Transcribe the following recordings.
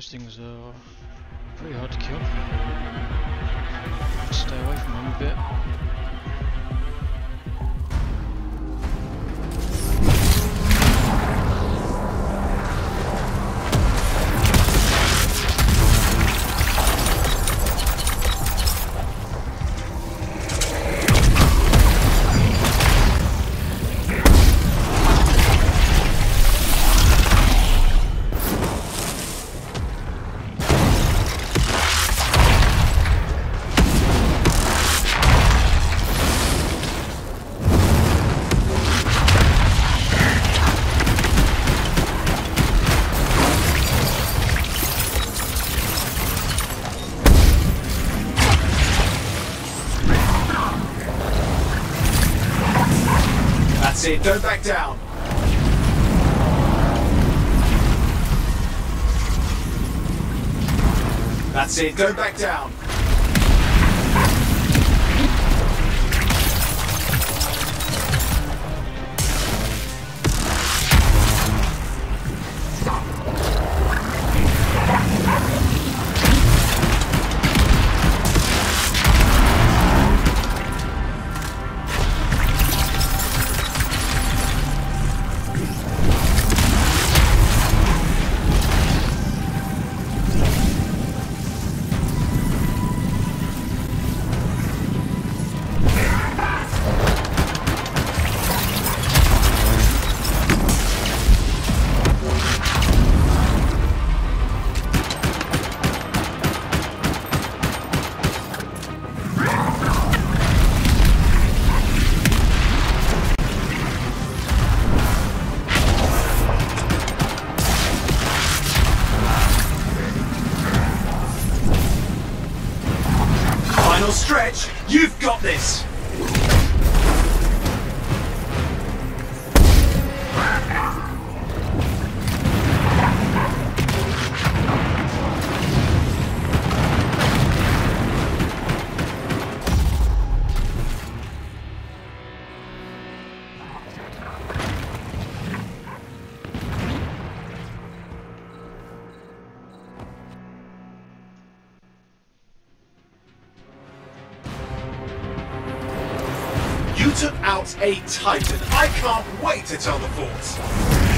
those things are pretty hard to kill. Stay away from them a bit. Don't back down. That's it, don't back down. You've got this. You took out a Titan. I can't wait to tell the thoughts.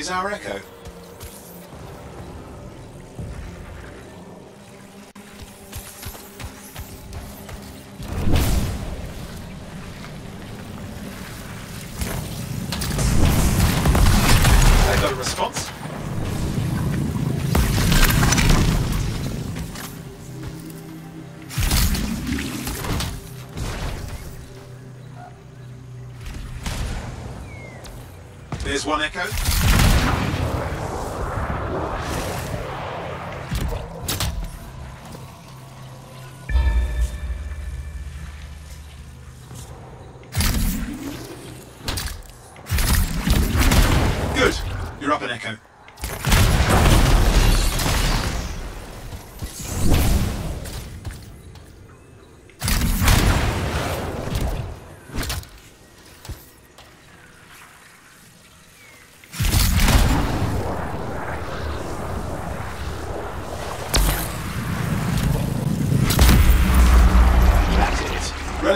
Is our Echo. They got a response? There's one Echo. Good. You're up an Echo.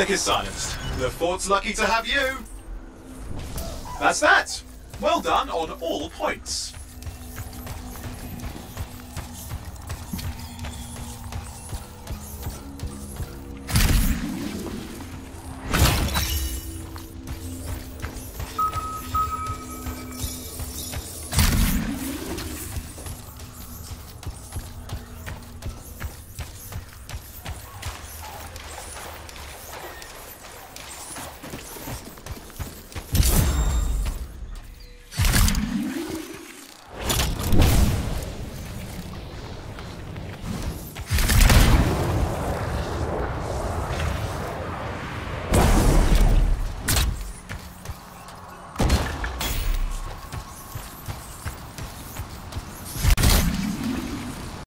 Relic is silenced. The fort's lucky to have you. That's that. Well done on all points.